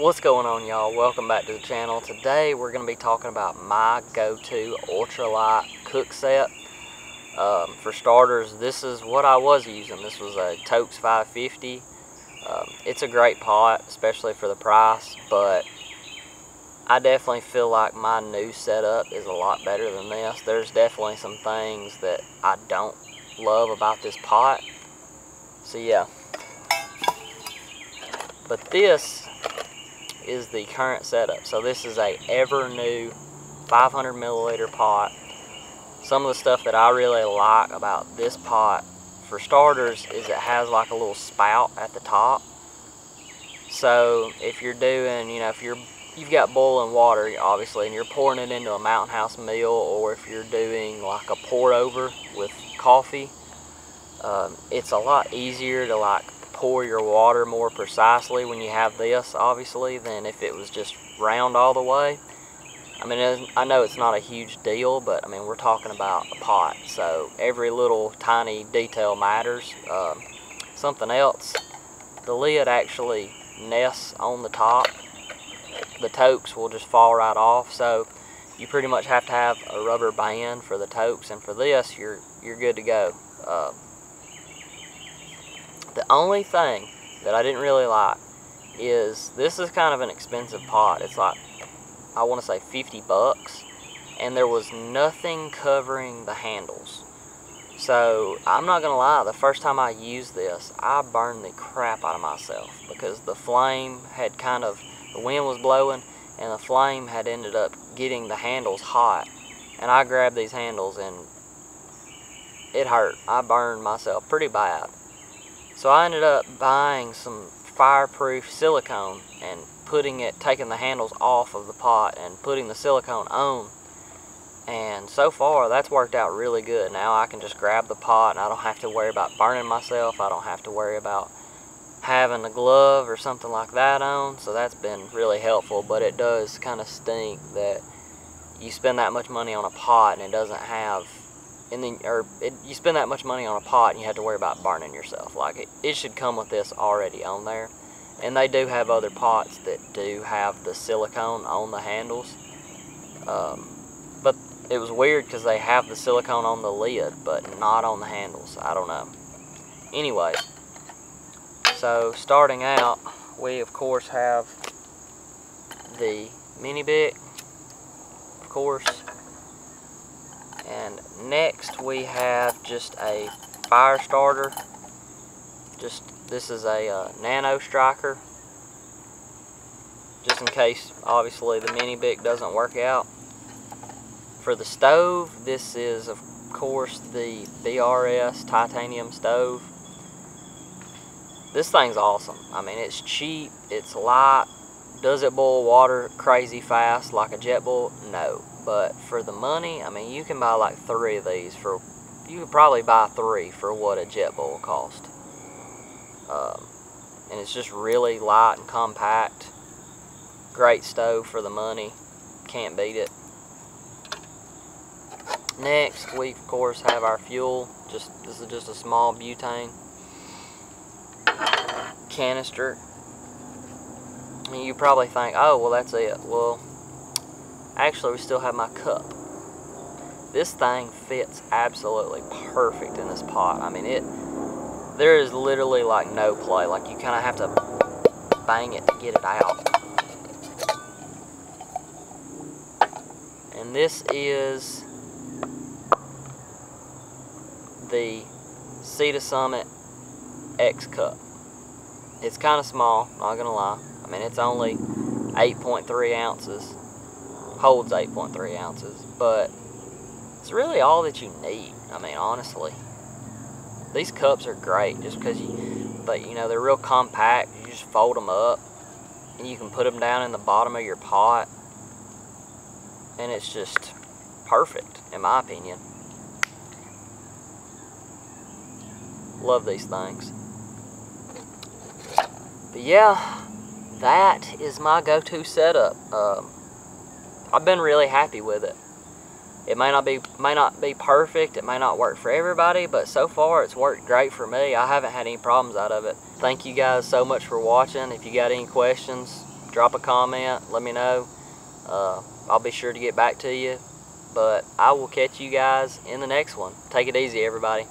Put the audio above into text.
What's going on y'all? Welcome back to the channel. Today we're going to be talking about my go-to ultralight cook set. Um, for starters, this is what I was using. This was a Toaks 550. Um, it's a great pot, especially for the price, but I definitely feel like my new setup is a lot better than this. There's definitely some things that I don't love about this pot. So yeah. But this is the current setup. So this is a Evernew 500 milliliter pot. Some of the stuff that I really like about this pot, for starters, is it has like a little spout at the top. So if you're doing, you know, if you're you've got boiling water, obviously, and you're pouring it into a Mountain House meal, or if you're doing like a pour over with coffee, um, it's a lot easier to like pour your water more precisely when you have this, obviously, than if it was just round all the way. I mean, I know it's not a huge deal, but I mean, we're talking about a pot, so every little tiny detail matters. Um, something else, the lid actually nests on the top. The toaks will just fall right off, so you pretty much have to have a rubber band for the toaks, and for this, you're you're good to go. Uh, the only thing that I didn't really like is this is kind of an expensive pot. It's like, I want to say 50 bucks. And there was nothing covering the handles. So, I'm not going to lie, the first time I used this, I burned the crap out of myself. Because the flame had kind of, the wind was blowing, and the flame had ended up getting the handles hot. And I grabbed these handles and it hurt. I burned myself pretty bad. So I ended up buying some fireproof silicone and putting it, taking the handles off of the pot and putting the silicone on. And so far, that's worked out really good. Now I can just grab the pot and I don't have to worry about burning myself. I don't have to worry about having a glove or something like that on. So that's been really helpful, but it does kind of stink that you spend that much money on a pot and it doesn't have and then or it, you spend that much money on a pot and you have to worry about burning yourself. Like it, it should come with this already on there. And they do have other pots that do have the silicone on the handles. Um, but it was weird because they have the silicone on the lid but not on the handles. I don't know. Anyway so starting out we of course have the mini Bic of course and next we have just a fire starter. Just this is a uh, nano striker. Just in case obviously the mini Bic doesn't work out. For the stove, this is of course the BRS titanium stove. This thing's awesome. I mean it's cheap, it's light. Does it boil water crazy fast like a Jetboil? No but for the money, I mean, you can buy like three of these for, you could probably buy three for what a Jetboil cost. Um, and it's just really light and compact. Great stove for the money. Can't beat it. Next, we of course have our fuel. Just This is just a small butane canister. And you probably think, oh, well, that's it. Well, Actually, we still have my cup. This thing fits absolutely perfect in this pot. I mean, it, there is literally like no play. Like you kind of have to bang it to get it out. And this is the to Summit X Cup. It's kind of small, not gonna lie. I mean, it's only 8.3 ounces holds 8.3 ounces, but it's really all that you need. I mean, honestly, these cups are great just because you, but you know, they're real compact. You just fold them up and you can put them down in the bottom of your pot and it's just perfect in my opinion. Love these things. But yeah, that is my go-to setup. Um, I've been really happy with it. It may not be may not be perfect, it may not work for everybody, but so far it's worked great for me. I haven't had any problems out of it. Thank you guys so much for watching. If you got any questions, drop a comment, let me know. Uh, I'll be sure to get back to you. But I will catch you guys in the next one. Take it easy, everybody.